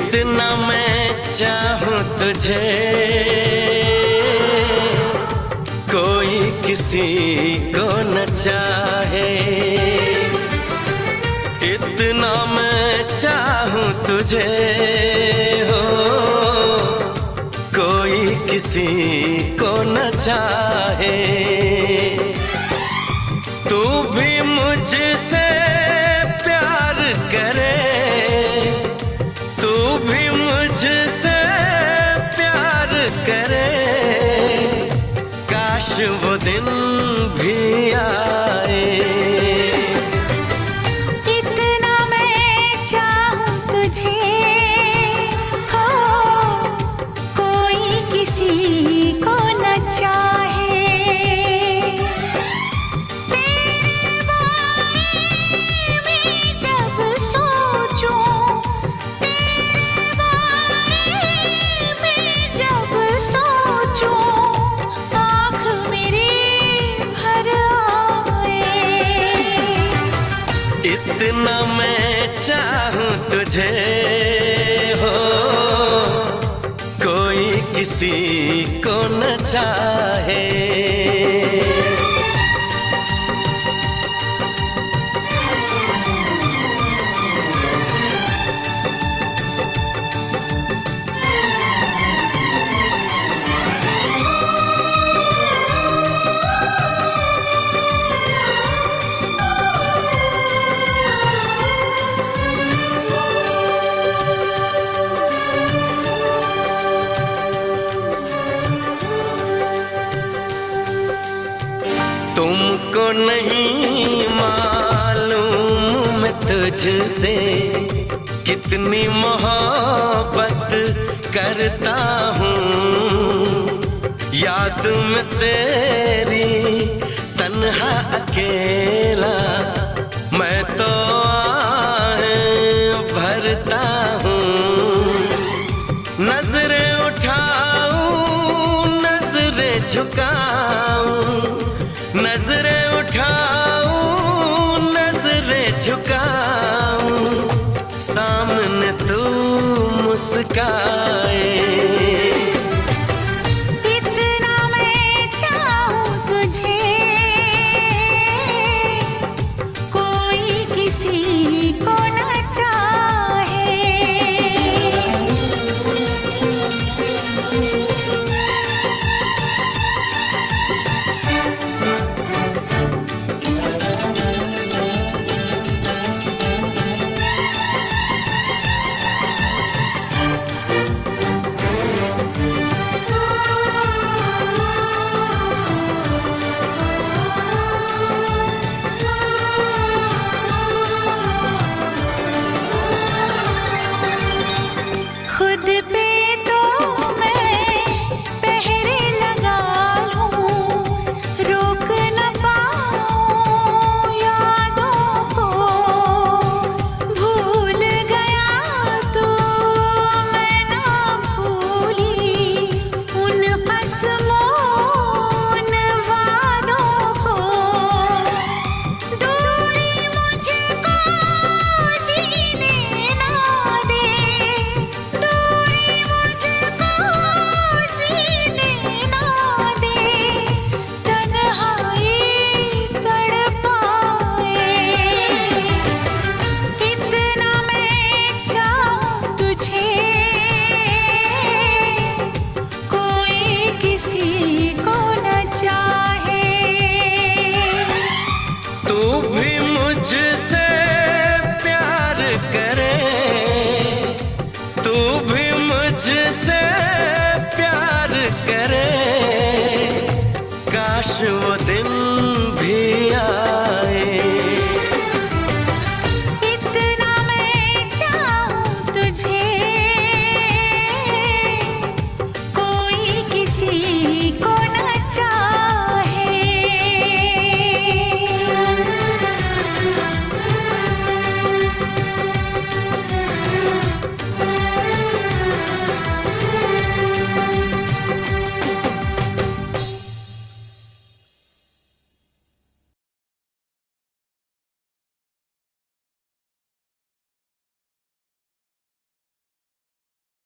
इतना मैं चाहूँ तुझे। कोई किसी को न चाहे। इतना मैं चाहूँ तुझे हो। कोई किसी को न चाहे। तू भी मुझसे दिन भी आए। इतना मैं चाहूँ तुझे हो कोई किसी को न चाहे। तुमको नहीं मालूम मैं तुझसे कितनी मोहब्बत करता हूँ। याद में तेरी तन्हा अकेला मैं तो भरता हूँ। नज़रें उठाऊं, नज़रें झुकाऊं सामने तू मुस्काए। मुझसे प्यार करे तू भी मुझसे प्यार करे। काश वो दिन